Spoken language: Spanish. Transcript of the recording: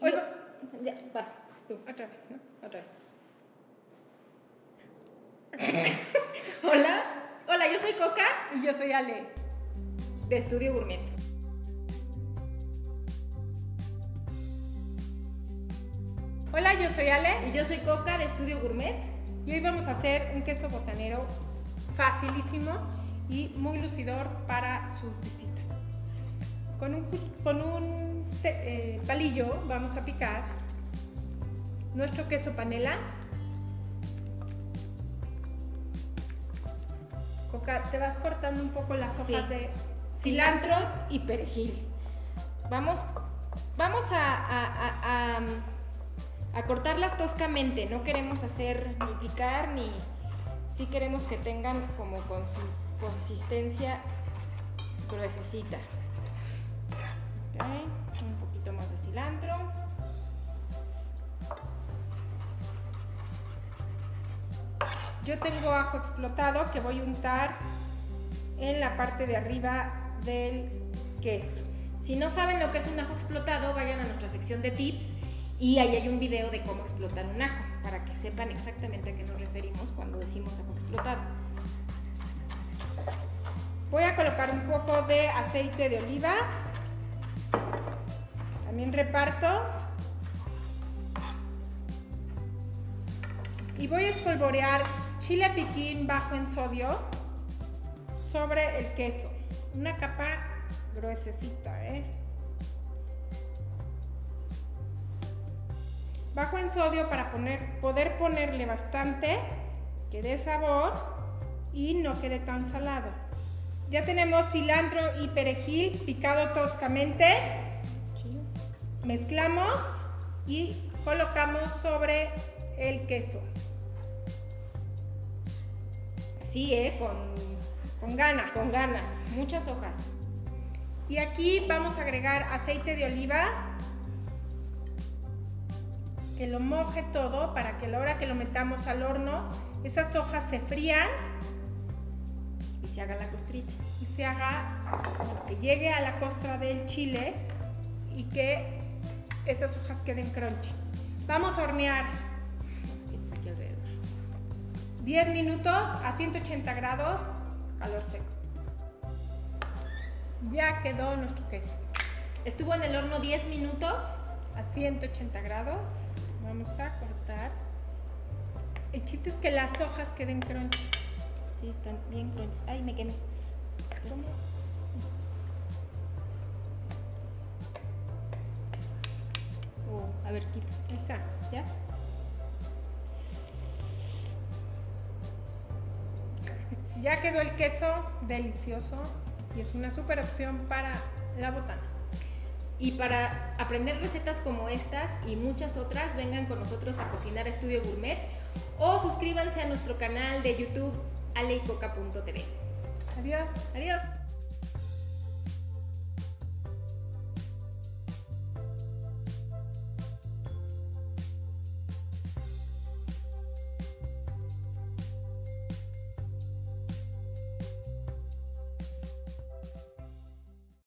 Yo- ya, vas, tú. Otra vez, ¿no? Otra vez. Hola, hola, yo soy Coca Y yo soy Ale. de Estudio Gourmet. Hola, yo soy Ale. Y yo soy Coca de Estudio Gourmet. Y hoy vamos a hacer un queso botanero facilísimo y muy lucidor para sus visitas. Con un, con un eh, palillo vamos a picar nuestro queso panela. Coca, te vas cortando un poco las Sí. hojas de Cilantro y perejil. Vamos, vamos a, a- a- a- a cortarlas toscamente. No queremos hacer ni picar ni. Sí queremos que tengan como consi- consistencia gruesecita. Ok, cilantro. Yo tengo ajo explotado que voy a untar en la parte de arriba del queso. Si no saben lo que es un ajo explotado, vayan a nuestra sección de tips y ahí hay un video de cómo explotar un ajo, para que sepan exactamente a qué nos referimos cuando decimos ajo explotado. Voy a colocar un poco de aceite de oliva. También reparto. Y voy a espolvorear chile piquín bajo en sodio sobre el queso. Una capa gruesecita, ¿eh? Bajo en sodio para poder ponerle bastante que dé sabor y no quede tan salado. Ya tenemos cilantro y perejil picado toscamente. Mezclamos y colocamos sobre el queso. Así, ¿eh? Con, Con ganas. con ganas, muchas hojas. Y aquí vamos a agregar aceite de oliva. Que lo moje todo para que a la hora que lo metamos al horno, esas hojas se frían Y se haga la costrita. y se haga, bueno, que llegue a la costra del chile y que esas hojas queden crunchy. Vamos a hornear Más o menos aquí alrededor. 10 minutos a 180 grados, calor seco. Ya quedó nuestro queso. Estuvo en el horno 10 minutos. A 180 grados vamos a cortar. El chiste es que las hojas queden crunchy. Sí, están bien crunchies. Ay, me quemé. ¿Cómo? A ver, quita. Ahí está. ¿Ya? Ya quedó el queso delicioso y es una super opción para la botana. Y para aprender recetas como estas y muchas otras, vengan con nosotros a Cocinar Estudio Gourmet o suscríbanse a nuestro canal de YouTube aleicoca.tv. Adiós. Adiós.